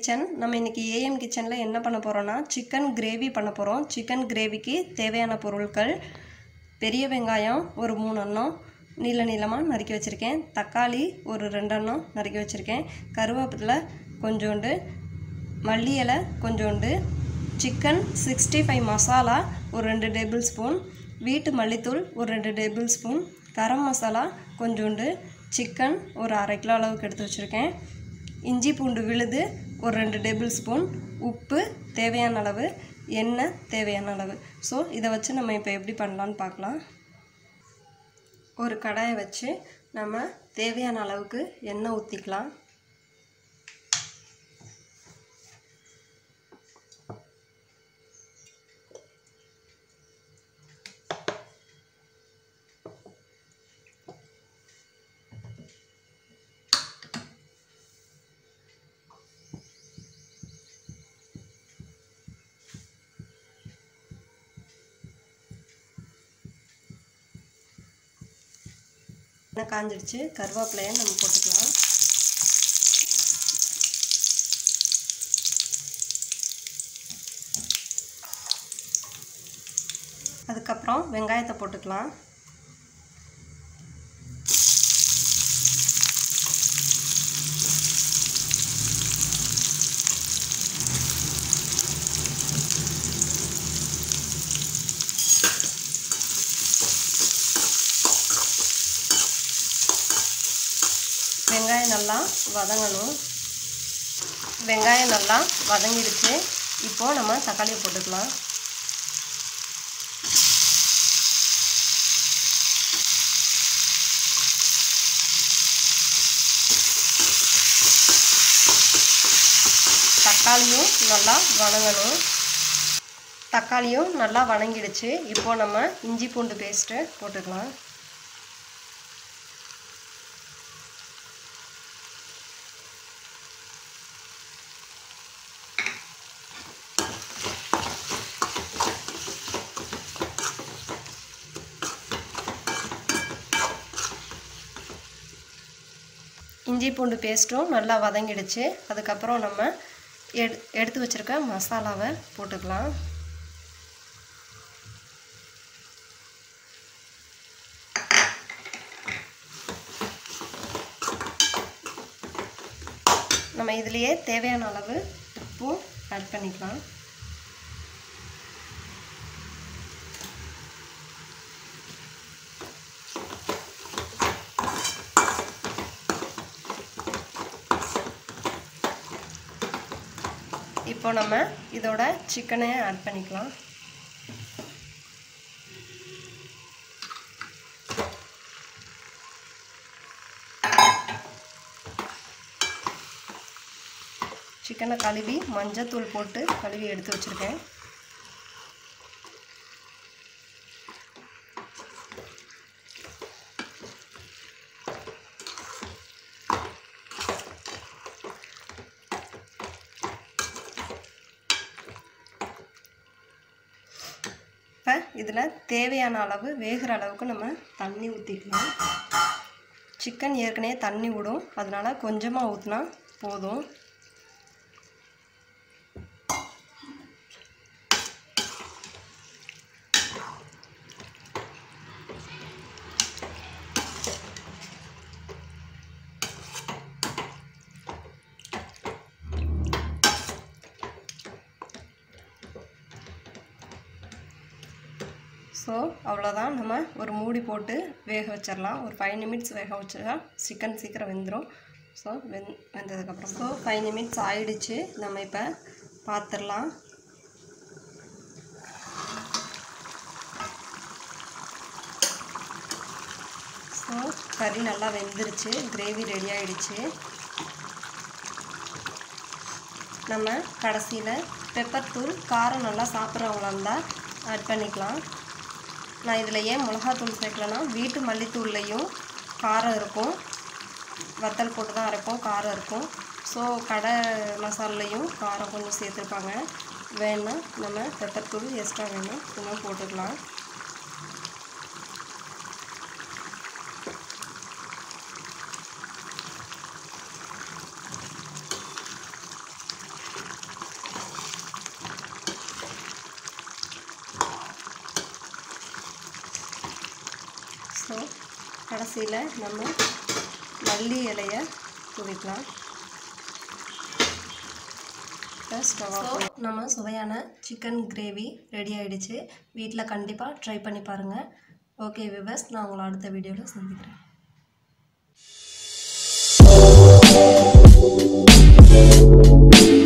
Kitchen நம்ம இன்றைக்கி AM கிச்சனில் என்ன பண்ண போகிறோன்னா சிக்கன் கிரேவி பண்ண போகிறோம் சிக்கன் கிரேவிக்கு தேவையான பொருட்கள் பெரிய வெங்காயம் ஒரு மூணு அண்ணம் நீள நீளமாக நறுக்கி வச்சுருக்கேன். தக்காளி ஒரு ரெண்டெண்ணம் நறுக்கி வச்சுருக்கேன். கருவேப்பிலை கொஞ்சோண்டு மல்லி இலை கொஞ்சோண்டு சிக்கன் சிக்ஸ்டி ஃபைவ் மசாலா ஒரு ரெண்டு டேபிள் ஸ்பூன் வீட்டு மல்லித்தூள் ஒரு ரெண்டு டேபிள் ஸ்பூன் கரம் மசாலா கொஞ்சோண்டு சிக்கன் ஒரு அரை கிலோ அளவுக்கு எடுத்து வச்சுருக்கேன். இஞ்சி பூண்டு விழுது ஒரு ரெண்டு டேபிள் ஸ்பூன் உப்பு தேவையான அளவு எண்ணெய் தேவையான அளவு. ஸோ இதை வச்சு நம்ம இப்போ எப்படி பண்ணலான்னு பார்க்கலாம். ஒரு கடாயை வச்சு நம்ம தேவையான அளவுக்கு எண்ணெய் ஊற்றிக்கலாம் எண்ணெய் காஞ்சிடுச்சு. கருவேப்பிலையை நம்ம போட்டுக்கலாம். அதுக்கப்புறம் வெங்காயத்தை போட்டுக்கலாம். வெங்காயம் நல்லா வதங்கணும். வெங்காயம் நல்லா வதங்கிடுச்சு. இப்போது நம்ம தக்காளியை போட்டுக்கலாம். தக்காளியும் நல்லா வதங்கணும் தக்காளியும் நல்லா வதங்கிடுச்சு இப்போது நம்ம இஞ்சி பூண்டு பேஸ்ட்டு போட்டுக்கலாம். இஞ்சி பூண்டு பேஸ்ட்டும் நல்லா வதங்கிடுச்சு. அதுக்கப்புறம் நம்ம எடு எடுத்து வச்சுருக்க மசாலாவை போட்டுக்கலாம். நம்ம இதுலேயே தேவையான அளவு உப்பும் ஆட் பண்ணிக்கலாம். இப்போ நம்ம இதோட சிக்கனை ஆட் பண்ணிக்கலாம். சிக்கனை கழுவி மஞ்சத்தூள் போட்டு கழுவி எடுத்து வச்சுருக்கேன். இப்போ இதில் தேவையான அளவு வேகிற அளவுக்கு நம்ம தண்ணி ஊற்றிக்கலாம். சிக்கன் ஏற்கனவே தண்ணி விடும். அதனால் கொஞ்சமாக ஊற்றினா போதும். ஸோ அவ்வளோதான் நம்ம ஒரு மூடி போட்டு வேக வச்சிடலாம் ஒரு ஃபைவ் நிமிட்ஸ் வேக வச்சா சிக்கன் சீக்கிரம் வெந்துடும் ஸோ வெந் வெந்ததுக்கப்புறம். ஸோ ஃபைவ் நிமிட்ஸ் ஆயிடுச்சு. நம்ம இப்போ பார்த்துடலாம் ஸோ கறி நல்லா வெந்துருச்சு. கிரேவி ரெடி ஆகிடுச்சு நம்ம கடைசியில் பெப்பர் தூள் காரம் நல்லா சாப்பிட்றவங்களா இருந்தால் ஆட் பண்ணிக்கலாம். நான் இதில் ஏன் மிளகாத்தூள் சேர்க்கலன்னா வீட்டு மல்லித்தூள்லையும் காரம் இருக்கும். வத்தல் போட்டு தான் அரைப்போம் காரம் இருக்கும். ஸோ கடை மசாலையும் காரம் கொஞ்சம் சேர்த்துருப்பாங்க. வேணுன்னா நம்ம பெப்பர் தூள் எக்ஸ்ட்ரா வேணும் சும்மா போட்டுக்கலாம். கடைசியில் நம்ம மல்லி இலையை தூவிக்கலாம். நம்ம சுவையான சிக்கன் கிரேவி ரெடி ஆயிடுச்சு. வீட்டில் கண்டிப்பாக ட்ரை பண்ணி பாருங்கள் ஓகே விவர்ஸ் நான் உங்களை அடுத்த வீடியோவில் சந்திக்கிறேன். Thank you.